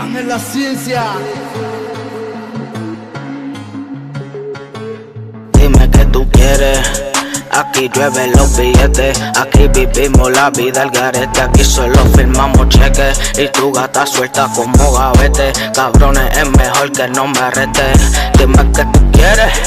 Ángel la ciencia. Dime que tú quieres. Aquí llueven los billetes, aquí vivimos la vida al garete, aquí solo firmamos cheques y tu gata suelta como gavete. Cabrones, es mejor que no me arrete. Dime que tú quieres.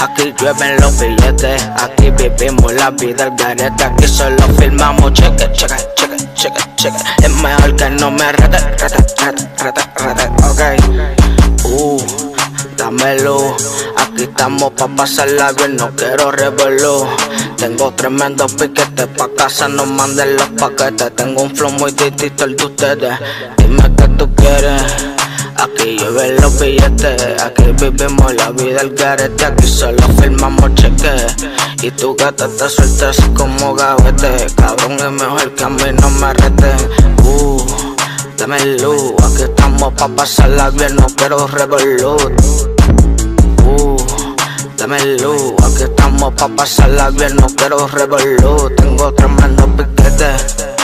Aquí llueven los billetes, aquí vivimos la vida al garete, aquí solo firmamos cheques, cheques, cheques, cheques, cheques. Es mejor que no me arrete, rete, rete, rete, rete, ok. Uh, dámelo. Aquí estamos pa' pasarla bien, no quiero revolú. Tengo tremendo piquete pa' casa, no manden los paquetes. Tengo un flow muy distinto al de ustedes. Dime que tú quieres. Llueven los billetes, aquí vivimos la vida al garete, aquí solo firmamos cheques. Y tu gata te suelta así como gavete. Cabrón, es mejor que a mí no me arrete. Uh, dame luz, aquí estamos pa' pasarla bien, no quiero revolú. Uh, dame luz, aquí estamos pa' pasarla bien, no quiero revolú. Tengo tremendo piquete.